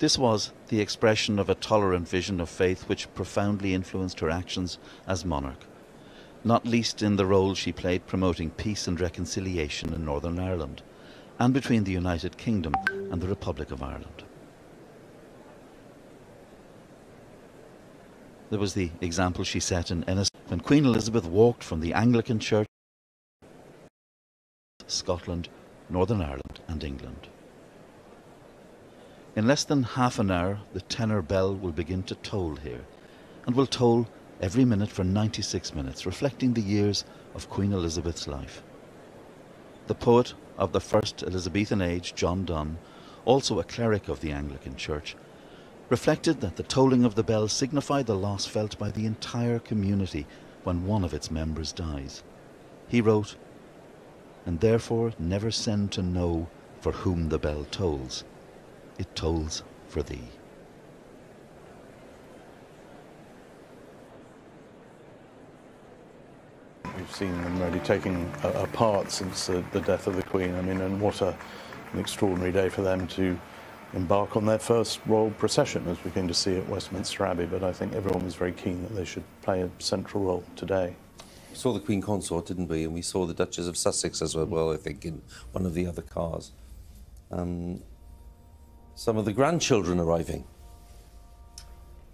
This was the expression of a tolerant vision of faith which profoundly influenced her actions as monarch, not least in the role she played promoting peace and reconciliation in Northern Ireland and between the United Kingdom and the Republic of Ireland. There was the example she set in Ennis when Queen Elizabeth walked from the Anglican Church, Scotland, Northern Ireland, and England. In less than half an hour, the tenor bell will begin to toll here, and will toll every minute for 96 minutes, reflecting the years of Queen Elizabeth's life. The poet of the first Elizabethan age, John Donne, also a cleric of the Anglican Church, reflected that the tolling of the bell signified the loss felt by the entire community when one of its members dies. He wrote, And therefore never send to know for whom the bell tolls. It tolls for thee. We've seen them really taking a, a part since uh, the death of the Queen. I mean, and what a, an extraordinary day for them to embark on their first royal procession, as we're going to see at Westminster Abbey. But I think everyone was very keen that they should play a central role today. We saw the Queen Consort, didn't we? And we saw the Duchess of Sussex as well, I think, in one of the other cars. Um, some of the grandchildren arriving.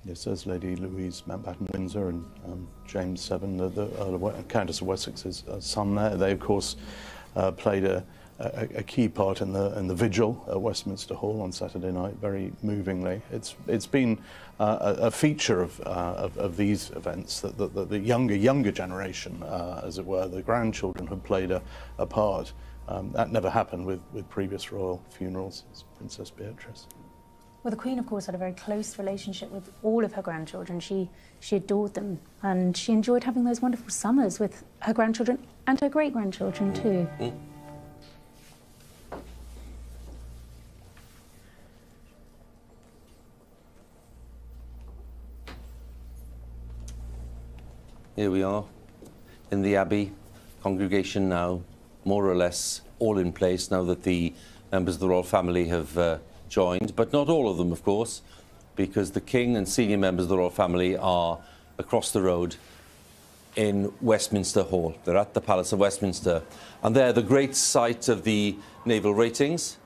Yes, there's Lady Louise Mountbatten Windsor and um, James Severn, the, the of, Countess of Wessex's uh, son there. They, of course, uh, played a, a, a, key part in the, in the vigil at Westminster Hall on Saturday night, very movingly. It's, it's been uh, a, a, feature of, uh, of, of, these events that the, the, the younger, younger generation, uh, as it were, the grandchildren have played a, a part. Um, that never happened with, with previous royal funerals, as Princess Beatrice. Well, the Queen, of course, had a very close relationship with all of her grandchildren. She, she adored them, and she enjoyed having those wonderful summers with her grandchildren and her great grandchildren, too. Mm. Here we are in the Abbey congregation now, more or less all in place now that the members of the royal family have uh, joined, but not all of them, of course, because the King and senior members of the royal family are across the road in Westminster Hall. They're at the Palace of Westminster. And they're the great sight of the naval ratings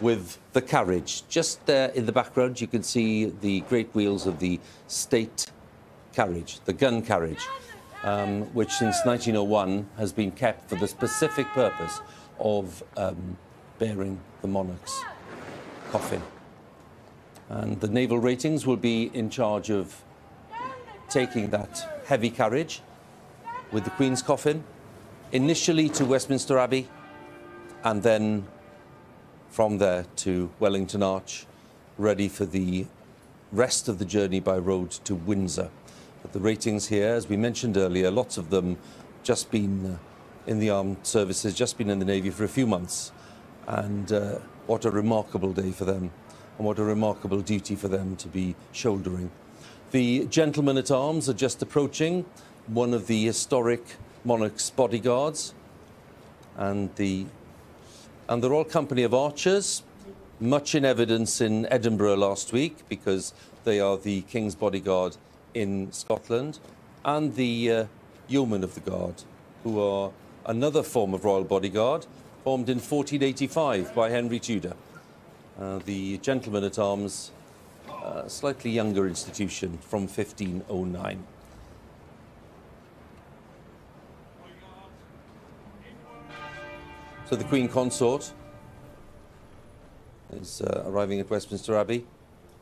with the carriage. Just there in the background, you can see the great wheels of the state carriage, the gun carriage um, which since 1901 has been kept for the specific purpose of um, bearing the monarch's coffin. And the naval ratings will be in charge of taking that heavy carriage with the Queen's coffin, initially to Westminster Abbey, and then from there to Wellington Arch, ready for the rest of the journey by road to Windsor. The ratings here, as we mentioned earlier, lots of them just been uh, in the armed services, just been in the Navy for a few months. And uh, what a remarkable day for them, and what a remarkable duty for them to be shouldering. The gentlemen at arms are just approaching one of the historic monarch's bodyguards, and the and the Royal Company of Archers, much in evidence in Edinburgh last week because they are the King's bodyguard in Scotland, and the uh, Yeomen of the Guard, who are another form of royal bodyguard formed in 1485 by Henry Tudor. Uh, the Gentlemen at Arms, uh, slightly younger institution from 1509. So the Queen Consort is uh, arriving at Westminster Abbey.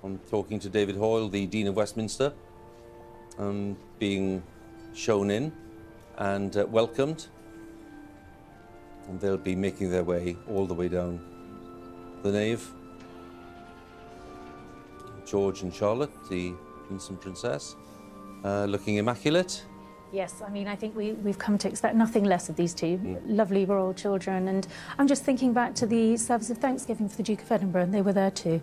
I'm talking to David Hoyle, the Dean of Westminster um, being shown in and uh, welcomed. And they'll be making their way all the way down the nave. George and Charlotte, the Prince and Princess, uh, looking immaculate. Yes, I mean, I think we, we've come to expect nothing less of these two mm. lovely royal children. And I'm just thinking back to the service of Thanksgiving for the Duke of Edinburgh, and they were there too.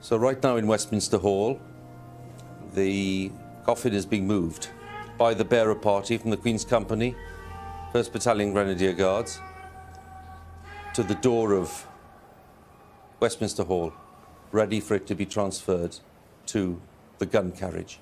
So right now in Westminster Hall, the coffin is being moved by the bearer party from the Queen's Company, 1st Battalion Grenadier Guards, to the door of Westminster Hall, ready for it to be transferred to the gun carriage.